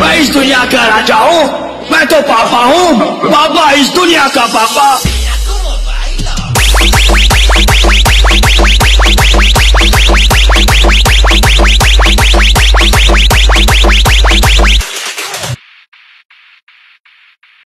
मैं इस दुनिया का राजा हूँ। मैं तो पापा हूँ। पापा इस दुनिया का पापा।